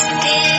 नमस्ते